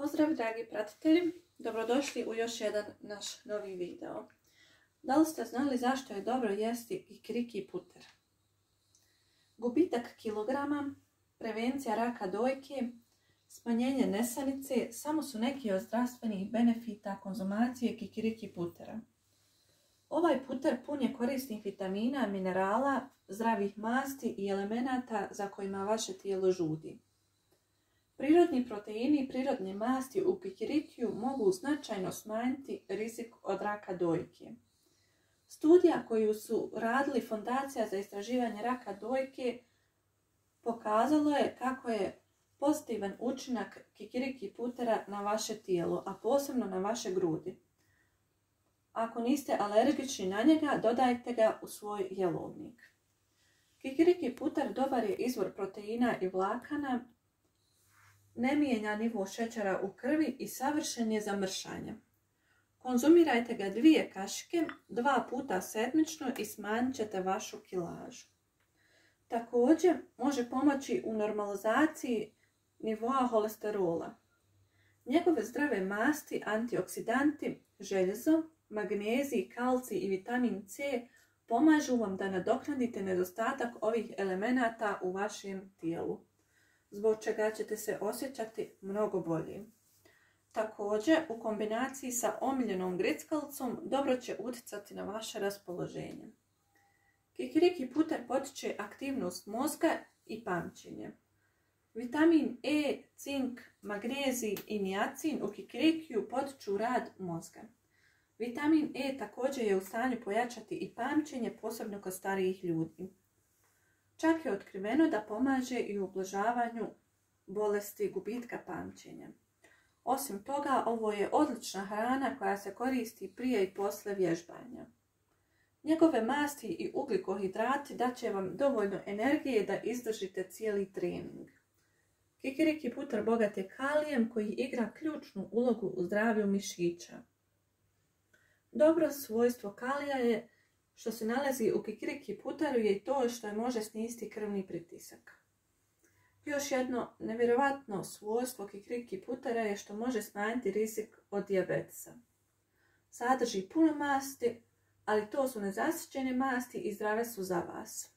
Pozdrav dragi pratitelji, dobrodošli u još jedan naš novi video. Da li ste znali zašto je dobro jesti i kriki puter? Gubitak kilograma, prevencija raka dojke, smanjenje nesanice samo su neki od zdravstvenih benefita konzumacije kikiriki putera. Ovaj puter pun je korisnih vitamina, minerala, zdravih masti i elemenata za kojima vaše tijelo žudi. Prirodni proteini i prirodne masti u kikirikiju mogu značajno smanjiti rizik od raka dojke. Studija koju su radili Fondacija za istraživanje raka dojke pokazalo je kako je pozitivan učinak kikiriki putera na vaše tijelo, a posebno na vaše grudi. Ako niste alergični na njega, dodajte ga u svoj jelovnik. Kikiriki puter dobar je izvor proteina i vlakana ne mijenja nivo šećera u krvi i savršen je za mršanje. Konzumirajte ga dvije kašike, dva puta sedmično i smanjit ćete vašu kilažu. Također može pomoći u normalizaciji nivoa holesterola. Njegove zdrave masti, antioksidanti, željezo, magnezij, kalci i vitamin C pomažu vam da nadoknadite nedostatak ovih elemenata u vašem tijelu zbog čega ćete se osjećati mnogo bolje. Također, u kombinaciji sa omiljenom grickalcom dobro će utjecati na vaše raspoloženje. Kikiriki puter potiče aktivnost mozga i pamćenje. Vitamin E, cink, magnezij i niacin u kikirikiju potiču rad mozga. Vitamin E također je u stanju pojačati i pamćenje, posebno kod starijih ljudi. Čak je otkriveno da pomaže i u ublažavanju bolesti gubitka pamćenja. Osim toga, ovo je odlična hrana koja se koristi prije i posle vježbanja. Njegove masti i ugljikohidrati daće vam dovoljno energije da izdržite cijeli trening. Kikiriki putar bogat je kalijem koji igra ključnu ulogu u zdravlju mišića. Dobro svojstvo kalija je što se nalazi u kikiriki putaru je to što je može sniziti krvni pritisak. Još jedno nevjerovatno svojstvo kikiriki putara je što može smanjiti rizik od dijabetesa. Sadrži puno masti, ali to su nezasićene masti i zdrave su za vas.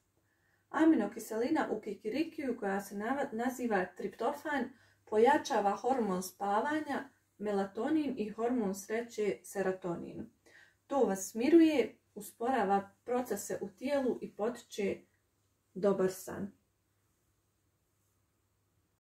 Aminokiselina u kikirikiju koja se naziva triptofan pojačava hormon spavanja, melatonin i hormon sreće serotonin. To vas smiruje, usporava procese u tijelu i potiče dobar san.